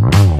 Oh.